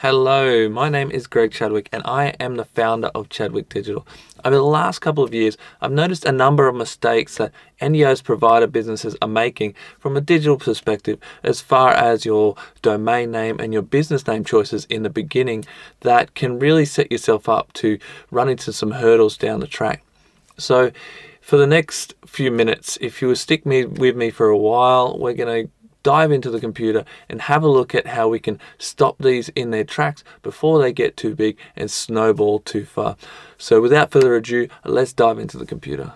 Hello, my name is Greg Chadwick and I am the founder of Chadwick Digital. Over the last couple of years, I've noticed a number of mistakes that NDIS provider businesses are making from a digital perspective as far as your domain name and your business name choices in the beginning that can really set yourself up to run into some hurdles down the track. So, for the next few minutes, if you will stick me with me for a while, we're going to dive into the computer and have a look at how we can stop these in their tracks before they get too big and snowball too far. So without further ado, let's dive into the computer.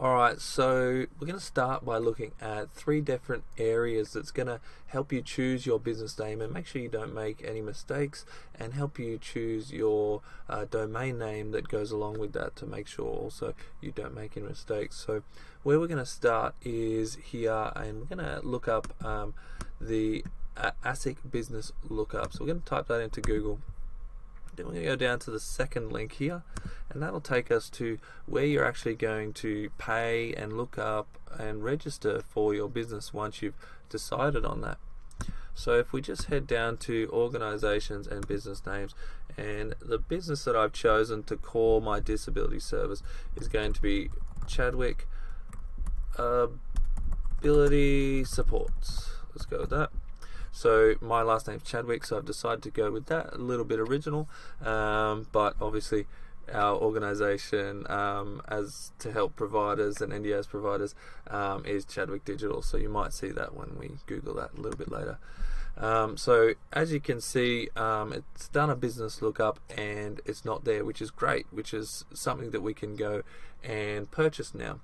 Alright, so we're going to start by looking at three different areas that's going to help you choose your business name and make sure you don't make any mistakes and help you choose your uh, domain name that goes along with that to make sure also you don't make any mistakes. So where we're going to start is here and we're going to look up um, the uh, ASIC business lookup. So we're going to type that into Google then we're going to go down to the second link here and that'll take us to where you're actually going to pay and look up and register for your business once you've decided on that. So if we just head down to organizations and business names and the business that I've chosen to call my disability service is going to be Chadwick Ability Supports. Let's go with that. So my last name's Chadwick, so I've decided to go with that. A little bit original, um, but obviously our organisation um, as to help providers and NDIS providers um, is Chadwick Digital. So you might see that when we Google that a little bit later. Um, so as you can see, um, it's done a business lookup and it's not there, which is great, which is something that we can go and purchase now.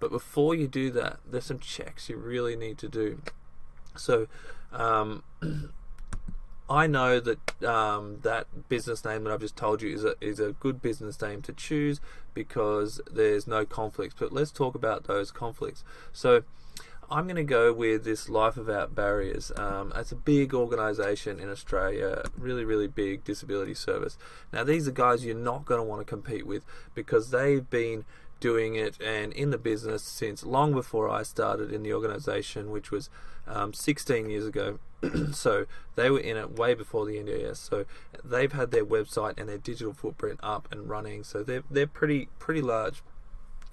But before you do that, there's some checks you really need to do. So um, I know that um, that business name that I've just told you is a, is a good business name to choose because there's no conflicts. But let's talk about those conflicts. So I'm going to go with this Life Without Barriers. Um, it's a big organisation in Australia, really, really big disability service. Now, these are guys you're not going to want to compete with because they've been doing it and in the business since long before I started in the organisation, which was um, 16 years ago. so they were in it way before the NDIS. So they've had their website and their digital footprint up and running. So they're they're pretty pretty large.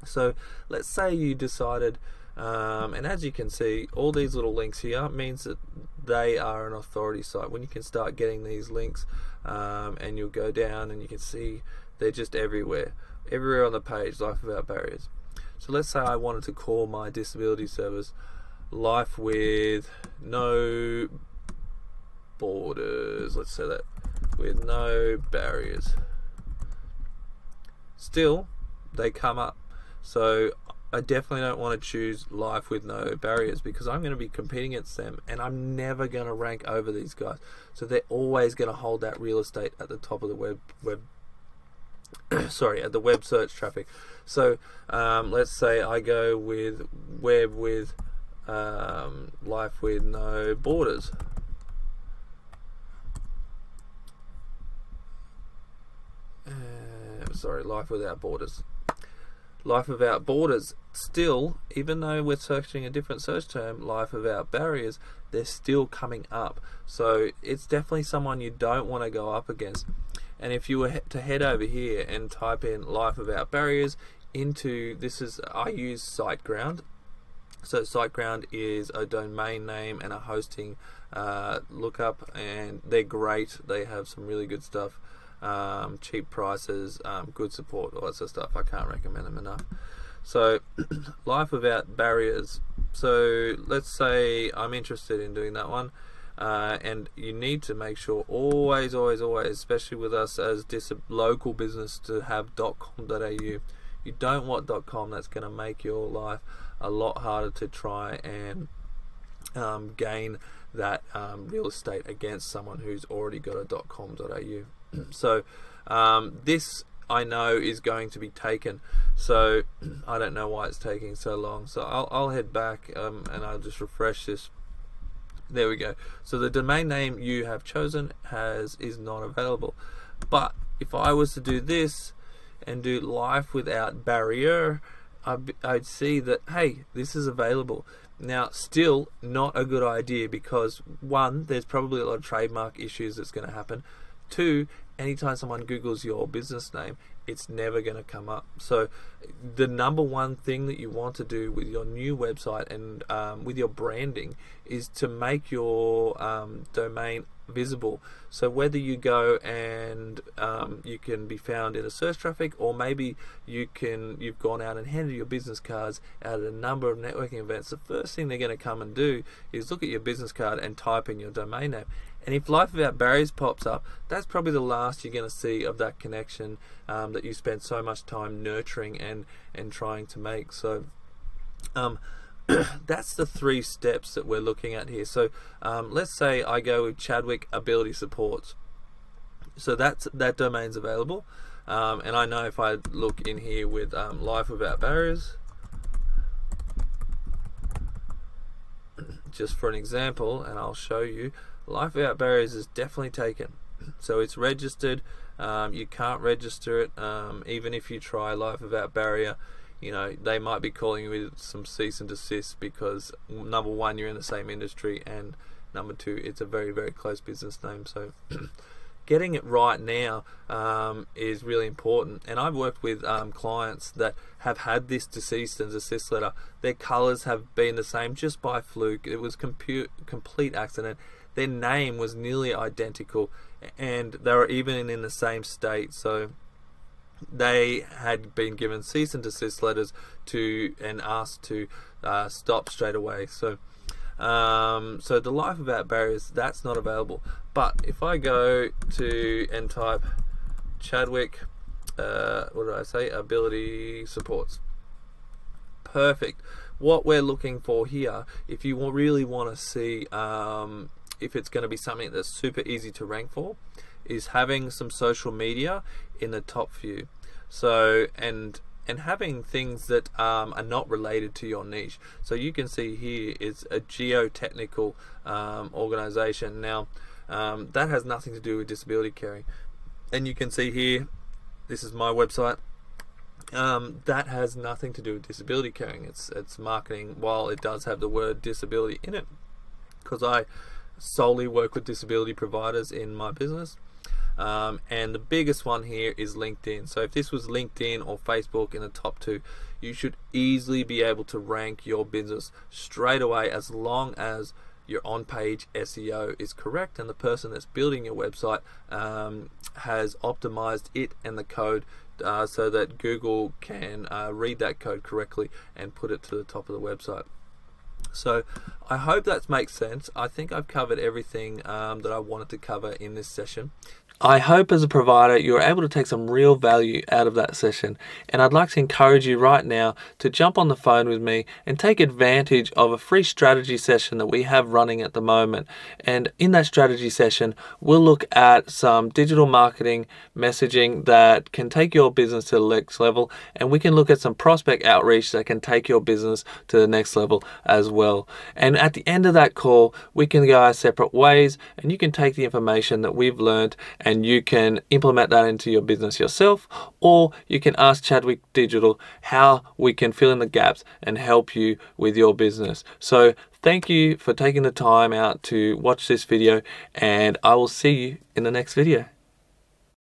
So let's say you decided. Um, and as you can see, all these little links here means that they are an authority site. When you can start getting these links, um, and you'll go down and you can see they're just everywhere everywhere on the page, Life Without Barriers. So let's say I wanted to call my disability service Life with No Borders. Let's say that with no barriers. Still, they come up. So I definitely don't want to choose life with no barriers because I'm going to be competing against them and I'm never going to rank over these guys. So they're always going to hold that real estate at the top of the web web sorry, at the web search traffic. So um, let's say I go with web with um, life with no borders. Uh, sorry, life without borders. Life without borders. Still, even though we're searching a different search term, life without barriers, they're still coming up. So it's definitely someone you don't want to go up against. And if you were to head over here and type in Life Without Barriers into this is I use SiteGround. So SiteGround is a domain name and a hosting uh, lookup, and they're great. They have some really good stuff, um, cheap prices, um, good support, all that sort of stuff. I can't recommend them enough. So, Life Without Barriers. So let's say I'm interested in doing that one. Uh, and you need to make sure always, always, always, especially with us as dis- local business, to have .com.au. You don't want .com. That's going to make your life a lot harder to try and um, gain that um, real estate against someone who's already got a .com.au. so um, this I know is going to be taken. So I don't know why it's taking so long. So I'll, I'll head back um, and I'll just refresh this there we go. So the domain name you have chosen has is not available. But if I was to do this and do life without barrier, I'd, I'd see that hey, this is available. Now, still not a good idea because one, there's probably a lot of trademark issues that's going to happen. Two, anytime someone Googles your business name, it's never going to come up. So, the number one thing that you want to do with your new website and um, with your branding is to make your um, domain visible. So whether you go and um, you can be found in a search traffic, or maybe you can you've gone out and handed your business cards at a number of networking events, the first thing they're going to come and do is look at your business card and type in your domain name. And if Life Without Barriers pops up, that's probably the last you're going to see of that connection um, that you spent so much time nurturing and and trying to make. So. Um, that's the three steps that we're looking at here. So um, let's say I go with Chadwick Ability Supports. So that's that domain's available, um, and I know if I look in here with um, Life Without Barriers, just for an example, and I'll show you, Life Without Barriers is definitely taken. So it's registered. Um, you can't register it um, even if you try Life Without Barrier you know, they might be calling you with some cease and desist because number one, you're in the same industry, and number two, it's a very, very close business name. So, getting it right now um, is really important. And I've worked with um, clients that have had this deceased and desist letter. Their colours have been the same just by fluke. It was compu- complete accident. Their name was nearly identical, and they were even in the same state. So they had been given cease and desist letters to and asked to uh, stop straight away. So, um, so the life without barriers that's not available. But if I go to and type Chadwick, uh, what did I say? Ability supports. Perfect. What we're looking for here, if you really want to see um, if it's going to be something that's super easy to rank for, is having some social media in the top few. So and and having things that um, are not related to your niche. So you can see here is a geotechnical um, organization. Now um, that has nothing to do with disability caring, and you can see here, this is my website. Um, that has nothing to do with disability caring. It's it's marketing while it does have the word disability in it, because I solely work with disability providers in my business. Um, and the biggest one here is LinkedIn. So if this was LinkedIn or Facebook in the top two, you should easily be able to rank your business straight away as long as your on-page SEO is correct and the person that's building your website um, has optimized it and the code uh, so that Google can uh, read that code correctly and put it to the top of the website. So I hope that makes sense. I think I've covered everything um, that I wanted to cover in this session. I hope as a provider you're able to take some real value out of that session and I'd like to encourage you right now to jump on the phone with me and take advantage of a free strategy session that we have running at the moment and in that strategy session we'll look at some digital marketing messaging that can take your business to the next level and we can look at some prospect outreach that can take your business to the next level as well and at the end of that call we can go our separate ways and you can take the information that we've learned and you can implement that into your business yourself, or you can ask Chadwick Digital how we can fill in the gaps and help you with your business. So, thank you for taking the time out to watch this video, and I will see you in the next video.